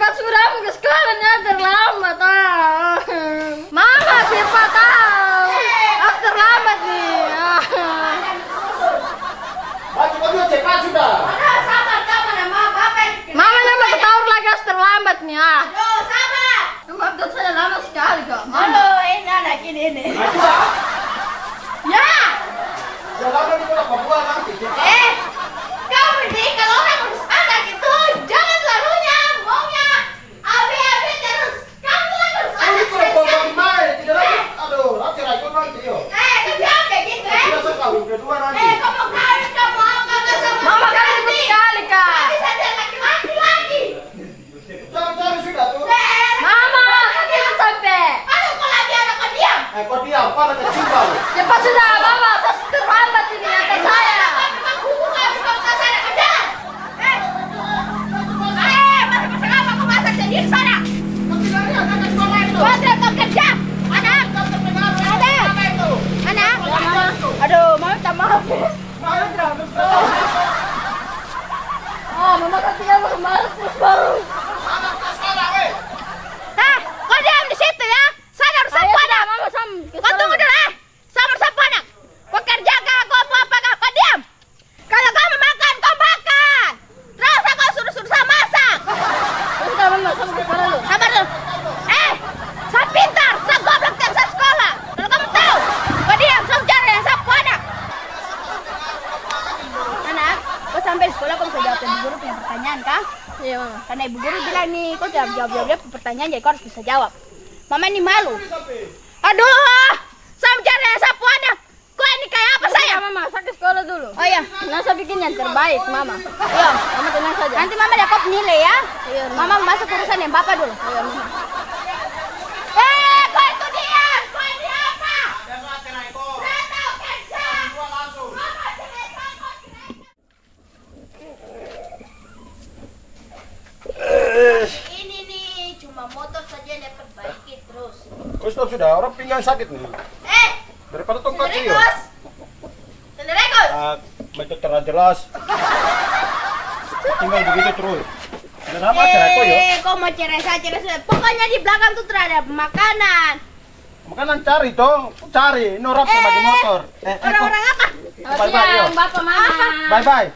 cepat aku ke sekolahnya terlambat ah. Mama cepat tahu. Aku terlambat nih. Ah. Maju maju cepat sudah. Ya, Mama nama ketahuan lagi harus terlambat nih ah. Aduh, sabar. Maaf saya lama sekali kok. Aduh, ini anak ini ini. Maju dah. Ya. Ya lama di pulau Papua nanti. Eh, kau ini kalau orang urus anak itu jangan selalunya maunya abi-abi terus. Kamu tuh lagi urus Ini anak pulau Papua spesial. di mana? Tidak lagi. Aduh, nanti racun nanti yo. Eh, kau kayak gitu eh. Tidak sekali kedua nanti. Eh, kamu kawin kamu mau kagak sama Mama kan laki-laki? ribut sekali kak. Nggak bisa dia laki-laki lagi. Jangan cari sudah tuh. Eh, Mama, kita sampai. aduh kau lagi anak kau diam. Eh, kau sampai sekolah kau bisa jawab ibu guru punya pertanyaan kah? Iya, Mama. Karena ibu guru bilang nih, kau jawab jawab jawab dia pertanyaan jadi kau harus bisa jawab. Mama ini malu. Aduh, saya mencari yang sapu anak. Kau ini kayak apa saya? Iya, Mama. Saya ke sekolah dulu. Oh iya, Nah, saya bikin yang terbaik, Mama. iya. Mama tenang saja. Nanti mama dapat nilai ya. Iya, Mama masuk urusan yang bapak dulu. Iya, Mama. Eh, kau itu diam. Kau ini apa? Saya tahu kerja. Mama cerita, kau cerita. Ini nih cuma motor saja yang perbaiki terus. Kau stop sudah, orang pinggang sakit nih. Eh, Daripada tongkat iyo. Senderekus. Ah, macam terang jelas. Tinggal begitu terus. Kenapa cerai kau yo? Eh, kau mau cerai saya cerai saya. Pokoknya di belakang tuh terhadap makanan. Makanan cari toh, cari. Norap Eh, sama di motor. Eh, eh, Orang-orang apa? Yo. siang, Bapak, Mama. Bye bye.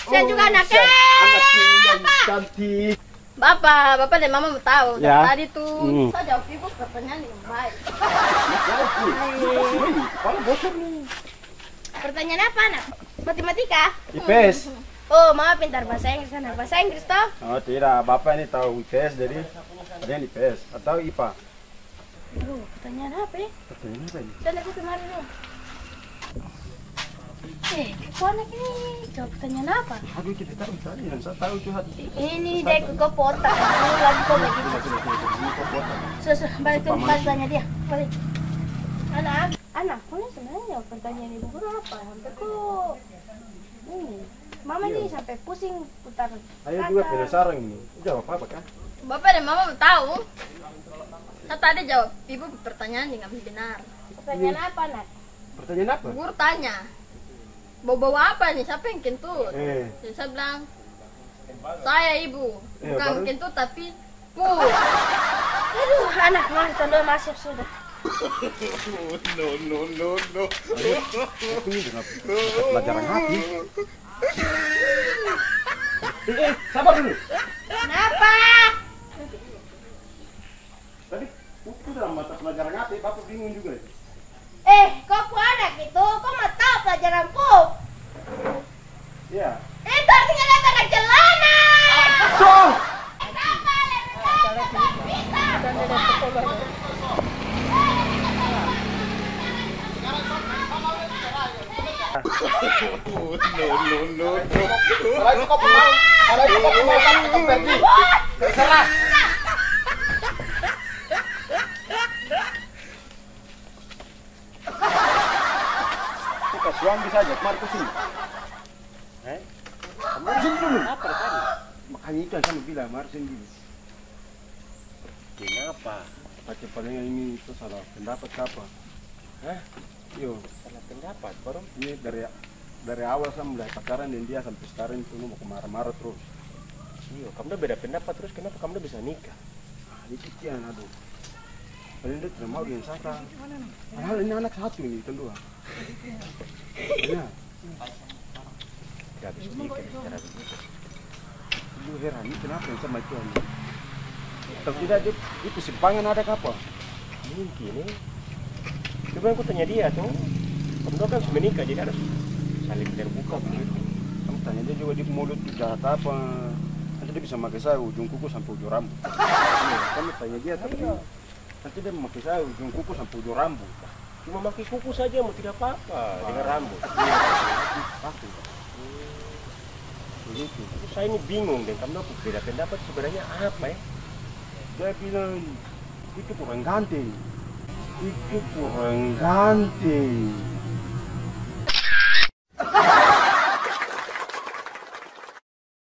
Saya juga anaknya. Anak yang cantik. Bapak, Bapak dan Mama tahu. Ya. Tadi tuh Hmm. saya jawab ibu pertanyaan dengan baik. Pertanyaan apa, Nak? Matematika? IPS. Oh, mama pintar bahasa Inggris kan? Bahasa Inggris toh? Oh tidak, bapak ini tahu IPS jadi ada yang IPS atau IPA. Aduh, pertanyaan apa ya? Pertanyaan apa ini? Dan aku kemarin dulu. Eh, kok anak ini jawab pertanyaan apa? Aduh kita tahu tadi yang saya tahu curhat. Ini deh ke potak. Ini lagi kok begitu. Sudah sudah ini balik tuh, balik tanya dia. Balik. Anak, anak, kau sebenarnya jawab pertanyaan ibu guru apa? Hampir kok ini. Mama ini sampai pusing putar. Saya juga penasaran ini. Jawab apa kan? Bapak dan Mama tahu. Saya tadi jawab ibu pertanyaan dengan benar. Pertanyaan apa, Nak? Pertanyaan apa? Guru tanya, bawa-bawa apa nih? Siapa yang kentut? Eh, Jadi saya bilang, saya ibu. Eh, Bukan baru- kentut tapi pu. Aduh, anak, mama tolong masuk sudah. aku ini dengan pelajaran hati. Eh, eh, sabar dulu. Kenapa? Tadi itu dalam mata pelajaran hati, bapak bingung juga. Eh, kok ku anak itu? Kok mau tahu pelajaranku? Iya. Itu artinya lihat anak celana. So, Kenapa? Lihat bisa. Kalau itu pergi. Kita ke sini. Eh? Kamu sini dulu. Apa tadi? Makanya itu yang kamu bilang, sini dulu. Kenapa? Pakai paling ini itu salah pendapat apa? Eh? Yo, Salah pendapat, baru ini dari dari awal saya mulai pacaran dan dia sampai sekarang itu mau marah-marah terus. Iya, kamu beda pendapat terus kenapa kamu bisa nikah? Ah, ini sekian aduh. Paling dia tidak mau dengan Saka. Padahal ini anak satu ini kedua. Ya. Tidak bisa nikah secara begitu. Lu heran ini kenapa yang sama itu Atau tidak di, di persimpangan ada apa? Mungkin ini. Coba aku tanya dia tuh. Kamu kan sudah menikah jadi harus saling terbuka begitu. Kamu tanya dia juga di mulut jahat apa? Nanti dia bisa memakai saya ujung kuku sampai ujung rambut. Kamu tanya dia tapi nanti dia memakai saya ujung kuku sampai ujung rambut. Cuma pakai kuku saja mau tidak apa-apa dengan rambut. Begitu. Saya ini bingung deh, kamu beda pendapat sebenarnya apa ya? Dia bilang itu kurang ganteng. Itu kurang ganteng.